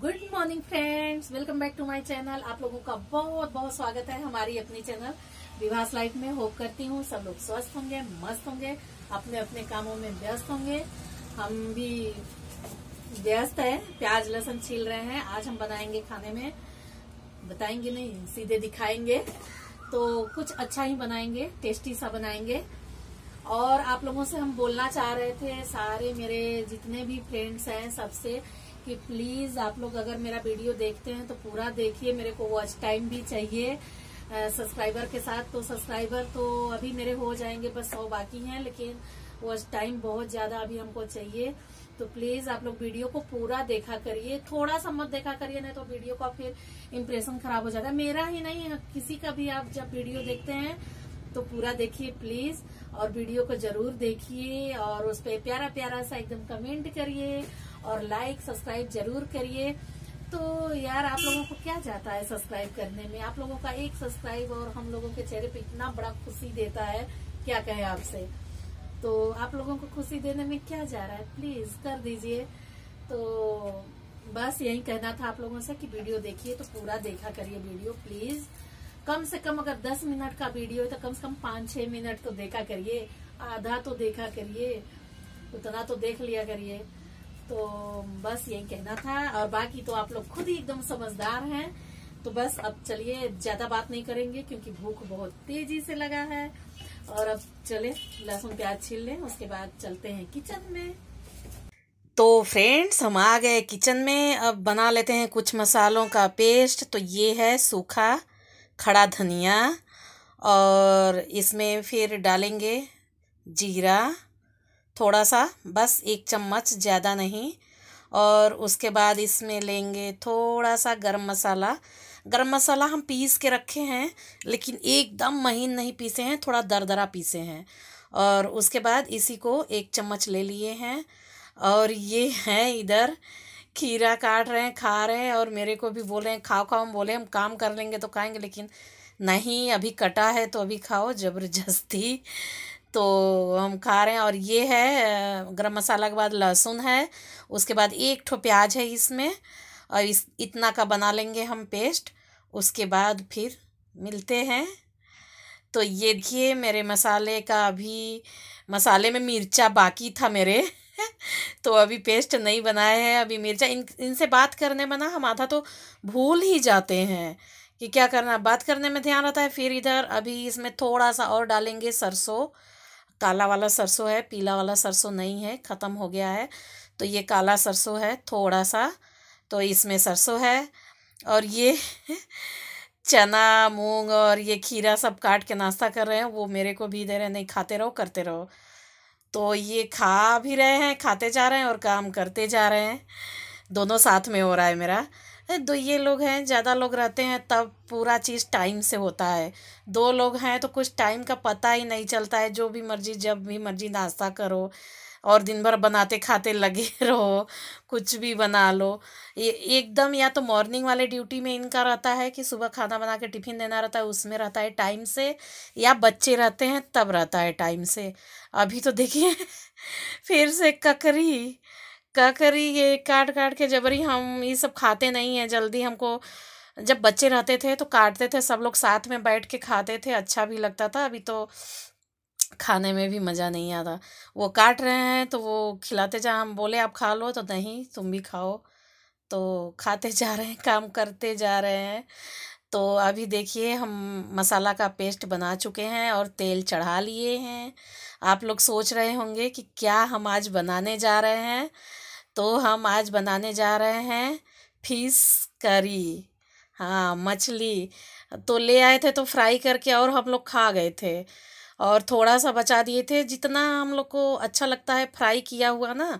Good morning friends welcome back to my channel आप लोगों का बहुत बहुत स्वागत है हमारी अपनी चैनल विवास लाइफ में। होप करती हूँ सब लोग स्वस्थ होंगे, मस्त होंगे, अपने अपने कामों में व्यस्त होंगे। हम भी व्यस्त है, प्याज, लहसुन छील रहे हैं। आज हम बनाएँगे खाने में। बताएँगे नहीं, सीधे दिखाएँगे। तो कुछ अच्छा ही बनाएँगे टेस्टी सा बनाएँगे। और आप लोगों से हम बोलना चाह रहे थे, सारे मेरे जितने भी फ्रेंड्स हैं सबसे कि प्लीज़ आप लोग अगर मेरा वीडियो देखते हैं तो पूरा देखिए, मेरे को वॉच टाइम भी चाहिए सब्सक्राइबर के साथ। तो सब्सक्राइबर तो अभी मेरे हो जाएँगे, बस सौ बाकी हैं, लेकिन वॉच टाइम बहुत ज़्यादा अभी हमको चाहिए। तो प्लीज़ आप लोग वीडियो को पूरा देखा करिए। थोड़ा सा मत देखा करिए, नहीं तो वीडियो का फिर इम्प्रेशन खराब हो जाता है। मेरा ही नहीं किसी का भी आप जब वीडियो देखते हैं तो पूरा देखिए प्लीज़ और वीडियो को ज़रूर देखिए, और उस पर प्यारा प्यारा सा एकदम कमेंट करिए। और लाइक सब्सक्राइब ज़रूर करिए। तो यार, आप लोगों को क्या जाता है सब्सक्राइब करने में? आप लोगों का एक सब्सक्राइब और हम लोगों के चेहरे पे इतना बड़ा खुशी देता है, क्या कहे आपसे? तो आप लोगों को खुशी देने में क्या जा रहा है? प्लीज़ कर दीजिए। तो बस यही कहना था आप लोगों से कि वीडियो देखिए तो पूरा देखा करिए वीडियो प्लीज़ कम से कम अगर दस मिनट का वीडियो है तो कम से कम पाँच छह मिनट तो देखा करिए। आधा तो देखा करिए, उतना तो देख लिया करिए। तो बस यही कहना था। और बाकी तो आप लोग खुद ही एकदम समझदार हैं। तो बस अब चलिए, ज़्यादा बात नहीं करेंगे क्योंकि भूख बहुत तेज़ी से लगा है। और अब चले, लहसुन प्याज छील लें, उसके बाद चलते हैं किचन में। तो फ्रेंड्स, हम आ गए किचन में। अब बना लेते हैं कुछ मसालों का पेस्ट। तो ये है सूखा खड़ा धनिया। और इसमें फिर डालेंगे जीरा। थोड़ा सा बस एक चम्मच ज़्यादा नहीं। और उसके बाद इसमें लेंगे थोड़ा सा गरम मसाला। गरम मसाला हम पीस के रखे हैं, लेकिन एकदम महीन नहीं पीसे हैं, थोड़ा दरदरा पीसे हैं। और उसके बाद इसी को एक चम्मच ले लिए हैं। और ये हैं इधर, खीरा काट रहे हैं, खा रहे हैं, और मेरे को भी बोल हैं, खाओ खाओ। हम बोले, हम काम कर लेंगे तो खाएँगे, लेकिन नहीं, अभी कटा है तो अभी खाओ, ज़बरदस्ती। तो हम खा रहे हैं और ये है गरम मसाला के बाद लहसुन है, उसके बाद एक ठो प्याज है इसमें, और इस, इतना का बना लेंगे हम पेस्ट, उसके बाद फिर मिलते हैं। तो ये देखिए मेरे मसाले का अभी, मसाले में मिर्चा बाकी था मेरे तो अभी पेस्ट नहीं बनाए हैं, अभी मिर्चा, इन, इनसे बात करने में ना हम आधा तो भूल ही जाते हैं, कि क्या करना, बात करने में ध्यान रहता है, फिर इधर अभी इसमें थोड़ा सा और डालेंगे सरसों काला वाला सरसों है, पीला वाला सरसों नहीं है, ख़त्म हो गया है। तो ये काला सरसों है थोड़ा सा तो इसमें सरसों है। और ये चना, मूंग और ये खीरा सब काट के नाश्ता कर रहे हैं, वो मेरे को भी दे रहे हैं, नहीं, खाते रहो, करते रहो। तो ये खा भी रहे हैं, खाते जा रहे हैं और काम करते जा रहे हैं। दोनों साथ में हो रहा है मेरा। दो ये लोग हैं, ज़्यादा लोग रहते हैं, तब पूरा चीज़ टाइम से होता है। दो लोग हैं तो कुछ टाइम का पता ही नहीं चलता है, जो भी मर्ज़ी, जब भी मर्ज़ी नाश्ता करो और दिन भर बनाते खाते लगे रहो, कुछ भी बना लो। ये एकदम या तो मॉर्निंग वाले ड्यूटी में इनका रहता है कि सुबह खाना बना के टिफ़िन देना रहता है, उसमें रहता है टाइम से, या बच्चे रहते हैं, तब रहता है टाइम से। अभी तो देखिए, फिर से ककरी। ककरी ये काट काट के जबरी हम ये सब खाते नहीं हैं, जल्दी हमको जब बच्चे रहते थे तो काटते थे, सब लोग साथ में बैठ के खाते थे अच्छा भी लगता था, अभी तो खाने में भी मज़ा नहीं आता। वो काट रहे हैं तो वो खिलाते जा, हम बोले, आप खा लो। तो नहीं, तुम भी खाओ। तो खाते जा रहे हैं, काम करते जा रहे हैं। तो अभी देखिए, हम मसाला का पेस्ट बना चुके हैं और तेल चढ़ा लिए हैं। आप लोग सोच रहे होंगे कि क्या हम आज बनाने जा रहे हैं। तो हम आज बनाने जा रहे हैं फ़िश करी। हाँ मछली। तो ले आए थे तो फ्राई करके और हम लोग खा गए थे। और थोड़ा सा बचा दिए थे। जितना हम लोग को अच्छा लगता है फ्राई किया हुआ ना,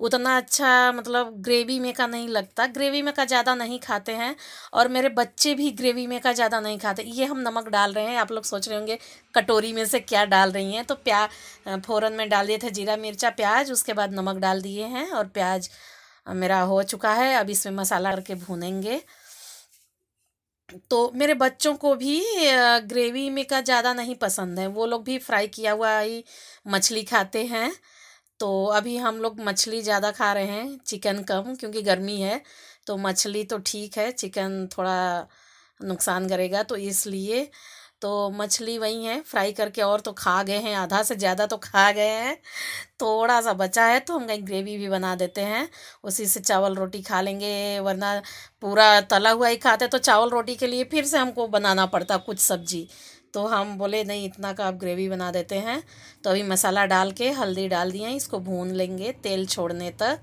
उतना अच्छा मतलब ग्रेवी में का नहीं लगता। ग्रेवी में का ज़्यादा नहीं खाते हैं और मेरे बच्चे भी ग्रेवी में का ज़्यादा नहीं खाते। ये हम नमक डाल रहे हैं। आप लोग सोच रहे होंगे कटोरी में से क्या डाल रही हैं? तो प्या फ़ौरन में डाल दिए थे जीरा, मिर्चा, प्याज, उसके बाद नमक डाल दिए हैं और प्याज मेरा हो चुका है। अब इसमें मसाला करके भूनेंगे। तो मेरे बच्चों को भी ग्रेवी में का ज़्यादा नहीं पसंद है। वो लोग भी फ्राई किया हुआ ही मछली खाते हैं। तो अभी हम लोग मछली ज़्यादा खा रहे हैं चिकन कम, क्योंकि गर्मी है। तो मछली तो ठीक है चिकन थोड़ा नुकसान करेगा तो इसलिए तो मछली वही है, फ्राई करके और तो खा गए हैं, आधा से ज़्यादा तो खा गए हैं। थोड़ा सा बचा है तो हम कहीं ग्रेवी भी बना देते हैं। उसी से चावल रोटी खा लेंगे, वरना पूरा तला हुआ ही खाते तो चावल रोटी के लिए फिर से हमको बनाना पड़ता कुछ सब्ज़ी। तो हम बोले, नहीं, इतना का आप ग्रेवी बना देते हैं। तो अभी मसाला डाल के हल्दी डाल दिए इसको भून लेंगे तेल छोड़ने तक।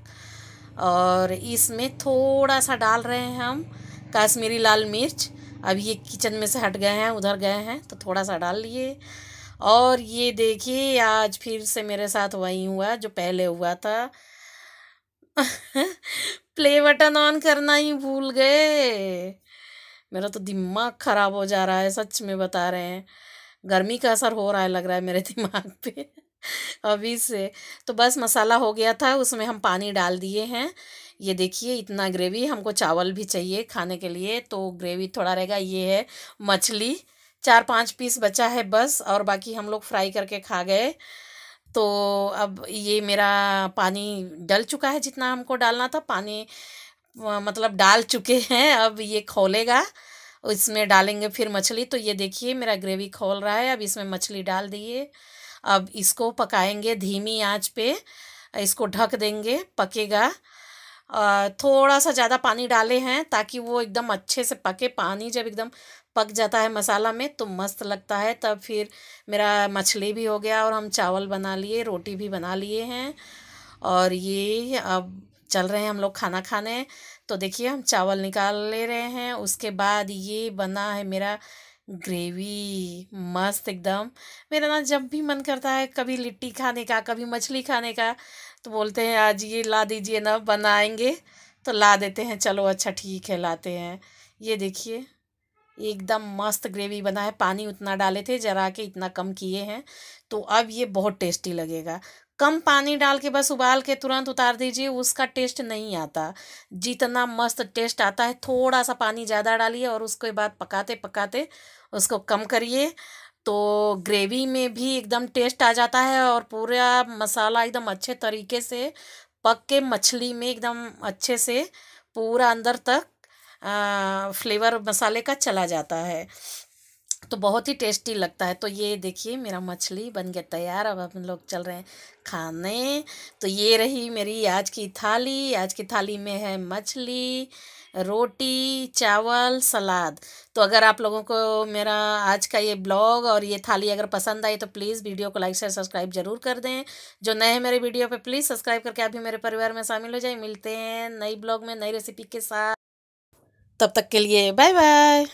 और इसमें थोड़ा सा डाल रहे हैं हम काश्मीरी लाल मिर्च अब ये किचन में से हट गए हैं, उधर गए हैं तो थोड़ा सा डाल लिए। और ये देखिए, आज फिर से मेरे साथ वही हुआ, जो पहले हुआ था। प्ले बटन ऑन करना ही भूल गए। मेरा तो दिमाग ख़राब हो जा रहा है, सच में बता रहे हैं। गर्मी का असर हो रहा है, लग रहा है मेरे दिमाग पे, अभी से। तो बस मसाला हो गया था, उसमें हम पानी डाल दिए हैं। ये देखिए, इतना ग्रेवी हमको चावल भी चाहिए खाने के लिए तो ग्रेवी थोड़ा रहेगा, ये है मछली। चार पाँच पीस बचा है बस, और बाकी हम लोग फ्राई करके खा गए। तो अब ये मेरा पानी डल चुका है जितना हमको डालना था, पानी मतलब डाल चुके हैं, अब ये खोलेगा। इसमें डालेंगे फिर मछली तो ये देखिए मेरा ग्रेवी खोल रहा है, अब इसमें मछली डाल दिए। अब इसको पकाएँगे धीमी आँच पे, इसको ढक देंगे, पकेगा। थोड़ा सा ज़्यादा पानी डाले हैं ताकि वो एकदम अच्छे से पके। पानी जब एकदम पक जाता है मसाला में तो मस्त लगता है। तब फिर मेरा मछली भी हो गया और हम चावल बना लिए, रोटी भी बना लिए हैं। और ये अब चल रहे हैं हम लोग खाना खाने। तो देखिए हम चावल निकाल ले रहे हैं। उसके बाद ये बना है मेरा ग्रेवी। मस्त एकदम। मेरा ना जब भी मन करता है कभी लिट्टी खाने का, कभी मछली खाने का तो बोलते हैं, आज ये ला दीजिए ना, बनाएँगे। तो ला देते हैं, चलो अच्छा ठीक है, लाते हैं। ये देखिए, एकदम मस्त ग्रेवी बना है। पानी उतना डाले थे, जरा के इतना कम किए हैं तो अब ये बहुत टेस्टी लगेगा। कम पानी डाल के बस उबाल के तुरंत उतार दीजिए, उसका टेस्ट नहीं आता। जितना मस्त टेस्ट आता है, थोड़ा सा पानी ज़्यादा डालिए और उसके बाद पकाते पकाते उसको कम करिए। तो ग्रेवी में भी एकदम टेस्ट आ जाता है और पूरा मसाला एकदम अच्छे तरीके से पक के मछली में एकदम अच्छे से पूरा अंदर तक आ, फ्लेवर मसाले का चला जाता है। तो बहुत ही टेस्टी लगता है। तो ये देखिए मेरा मछली बन गया तैयार। अब हम लोग चल रहे हैं खाने। तो ये रही मेरी आज की थाली। आज की थाली में है मछली। रोटी, चावल, सलाद। तो अगर आप लोगों को मेरा आज का ये ब्लॉग और ये थाली अगर पसंद आई तो प्लीज़ वीडियो को लाइक, शेयर, सब्सक्राइब ज़रूर कर दें। जो नए हैं मेरे वीडियो पे, प्लीज़ सब्सक्राइब करके आप भी मेरे परिवार में शामिल हो जाए। मिलते हैं नई ब्लॉग में नई रेसिपी के साथ। तब तक के लिए बाय बाय।